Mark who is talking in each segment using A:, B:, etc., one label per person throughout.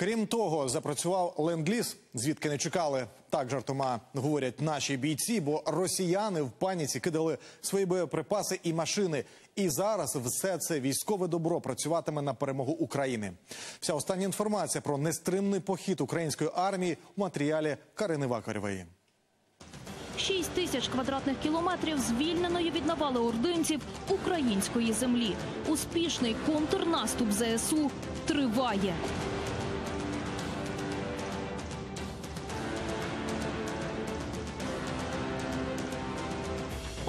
A: Крім того, запрацював ленд-ліз, звідки не чекали. Так жартома говорять наші бійці, бо росіяни в паніці кидали свої боєприпаси і машини. І зараз все це військове добро працюватиме на перемогу України. Вся остання інформація про нестримний похід української армії у матеріалі Карини Вакарєвої.
B: 6 тисяч квадратних кілометрів звільненої від навали ординців української землі. Успішний контрнаступ ЗСУ триває.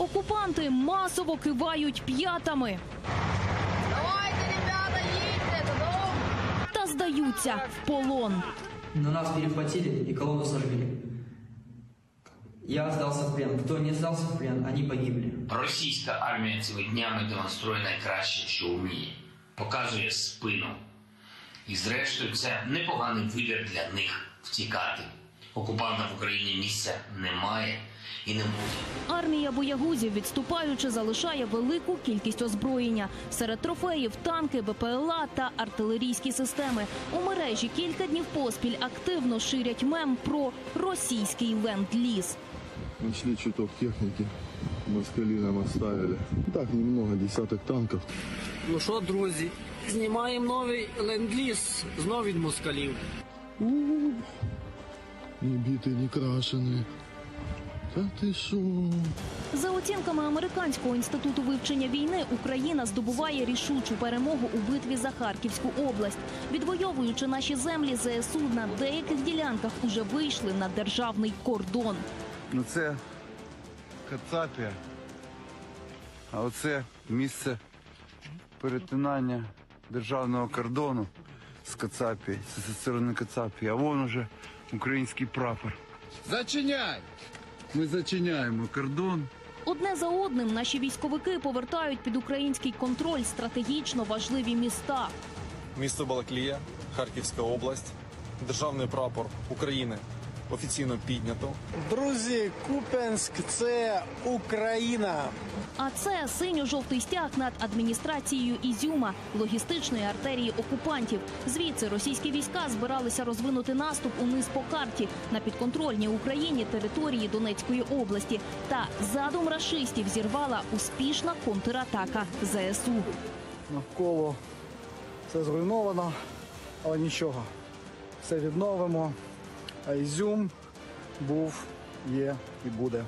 B: Окупанти масово кивають п'ятами
C: Давайте, ребята, їдьте додому.
B: та здаються в полон.
D: Но нас перехватили и колонну сожгли. Я сдался в плен. Кто не сдался в плен, они погибли.
E: Російська армія цими днями демонструє найкраще, що вміє, показує спину. І зрештою, це непоганий вибір для них втікати. Окупантам в Україні місця немає і не буде.
B: Армія боягузів, відступаючи, залишає велику кількість озброєння. Серед трофеїв танки, БПЛА та артилерійські системи. У мережі кілька днів поспіль активно ширять мем про російський ленд-ліз.
F: Нашли чуток техники, москали нам оставили. Так, немного, десяток танков.
G: Ну що, друзі, знімаємо новий ленд-ліз знов від москалів
F: У-у-у. Не биты, не крашеные. Да ты шо?
B: За оцінками американського інституту вивчення війни, Україна здобуває рішучу перемогу у битві за Харківську область. Відвоюючи наші землі, ЗСУ на деяких ділянках уже вийшли на державний кордон.
H: Ну це Кацапія. А оце місце перетинання державного кордону з Кацапії, зі сторони Кацапії. А вон уже український прапор.
F: Зачиняй!
H: Ми зачиняємо кордон.
B: Одне за одним наші військовики повертають під український контроль стратегічно важливі міста.
I: місто Балаклія, Харківська область, державний прапор України офіційно піднято.
J: Друзі, Купенськ це Україна.
B: А це синьо-жовтий стяг над адміністрацією Ізюма, логістичної артерії окупантів. Звідси російські війська збиралися розвинути наступ униз по карті на підконтрольній Україні території Донецької області. Та задум рашистів зірвала успішна контратака ЗСУ.
J: Навколо все зруйновано, але нічого. Все відновимо. А Ізюм був, є і буде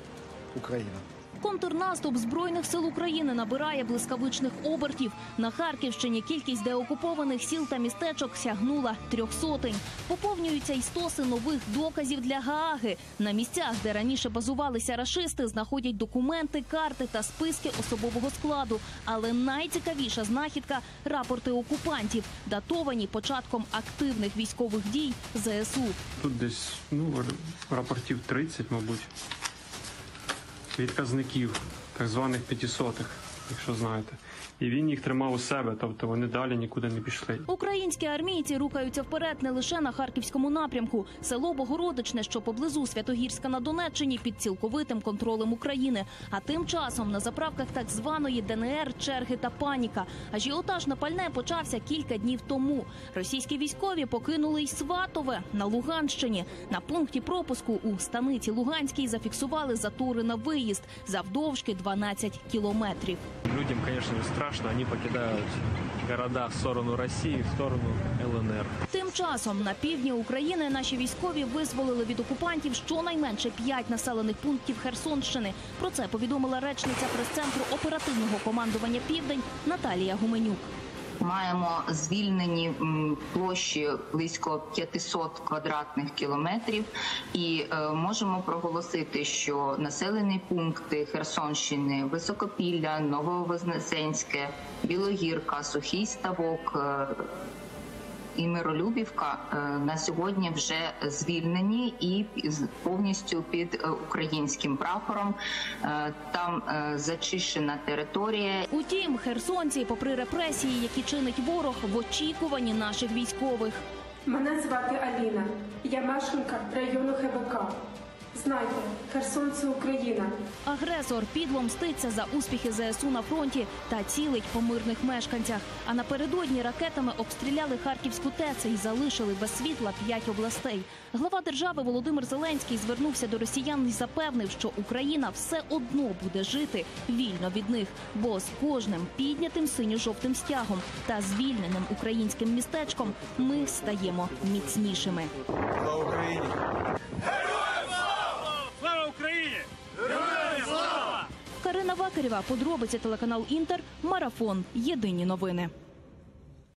J: Україна.
B: Контрнаступ збройних сил України набирає блискавичних обертів. На Харківщині кількість деокупованих сіл та містечок сягнула трьох сотень. Поповнюються й стоси нових доказів для Гааги. На місцях, де раніше базувалися рашисти, знаходять документи, карти та списки особового складу. Але найцікавіша знахідка рапорти окупантів, датовані початком активних військових дій ЗСУ.
K: Тут десь ну, рапортів 30, мабуть, відказників, так званих п'ятисотих, якщо знаєте. І він їх тримав у себе, тобто вони далі нікуди не пішли.
B: Українські армійці рухаються вперед не лише на харківському напрямку. Село Богородичне, що поблизу Святогірська на Донеччині, під цілковитим контролем України. А тим часом на заправках так званої ДНР черги та паніка. Ажіотаж на пальне почався кілька днів тому. Російські військові покинули й Сватове на Луганщині. На пункті пропуску у станиці Луганській зафіксували затори на виїзд завдовжки 12 кілометрів.
K: Людям, конечно, страшно, они покидають города в сторону Росії, в сторону ЛНР.
B: Тим часом на півдні України наші військові визволили від окупантів щонайменше п'ять населених пунктів Херсонщини. Про це повідомила речниця прес-центру оперативного командування Південь Наталія Гуменюк.
L: Маємо звільнені площі близько 500 квадратних кілометрів, і е, можемо проголосити, що населені пункти Херсонщини, Високопілля, Нововознесенське, Білогірка, Сухий Ставок. І Миролюбівка е, на сьогодні вже звільнені і з- повністю під е, українським прапором. Е, Там зачищена територія,
B: Утім, херсонці, попри репресії, які чинить ворог, в очікуванні наших військових.
M: Мене звати Аліна. Я мешканка району ХБК. Знайте, Херсон це Україна.
B: Агресор підло мститься за успіхи ЗСУ на фронті та цілить по мирних мешканцях. А напередодні ракетами обстріляли Харківську ТЕЦ і залишили без світла п'ять областей. Глава держави Володимир Зеленський звернувся до росіян і запевнив, що Україна все одно буде жити вільно від них, бо з кожним піднятим синьо-жовтим стягом та звільненим українським містечком ми стаємо міцнішими.
I: Слава Україні!
B: Карина подробиці телеканал Інтер, марафон. Єдині новини.